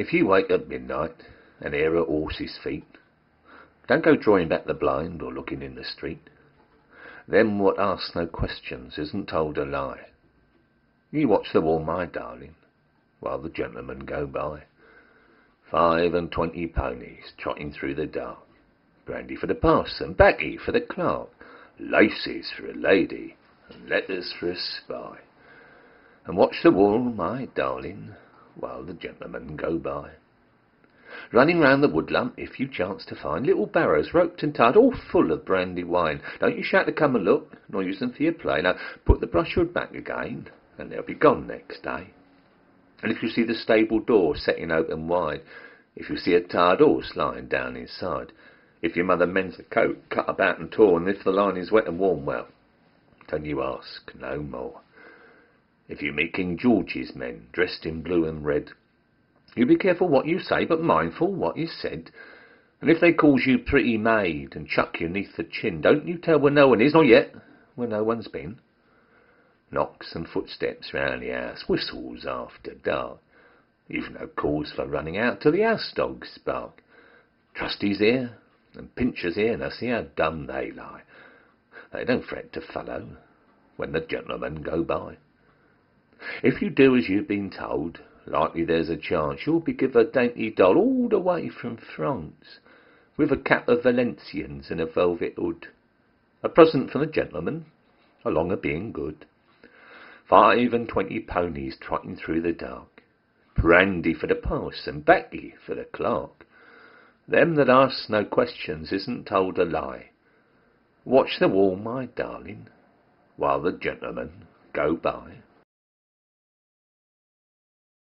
If you wake at midnight and hear a horse's feet, don't go drawing back the blind or looking in the street. Them what asks no questions isn't told a lie. You watch the wall, my darling, while the gentlemen go by. Five and twenty ponies trotting through the dark. Brandy for the parson, baccy for the clerk, laces for a lady, and letters for a spy. And watch the wall, my darling, while the gentlemen go by. Running round the woodlump, if you chance to find little barrows roped and tied, all full of brandy wine. Don't you shout to come and look, nor use them for your play. Now put the brushwood back again, and they'll be gone next day. And if you see the stable door setting open wide, if you see a tired horse lying down inside, if your mother mends a coat cut about and torn, if the line is wet and warm, well, don't you ask no more. If you meet King George's men dressed in blue and red, you be careful what you say, but mindful what you said. And if they calls you pretty maid and chuck you neath the chin, don't you tell where no one is, not yet, where no one's been. Knocks and footsteps round the house, whistles after dark. You've no cause for running out till the house dogs bark. Trusty's here, and Pincher's here, now see how dumb they lie. They don't fret to follow when the gentlemen go by. If you do as you've been told, likely there's a chance you'll be given a dainty doll all the way from France, with a cap of Valenciennes and a velvet hood. A present from the gentleman, along of being good. Five and twenty ponies trotting through the dark. Brandy for the parson, baccy for the clerk. Them that asks no questions isn't told a lie. Watch the wall, my darling, while the gentlemen go by.